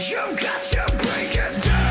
You've got to break it down.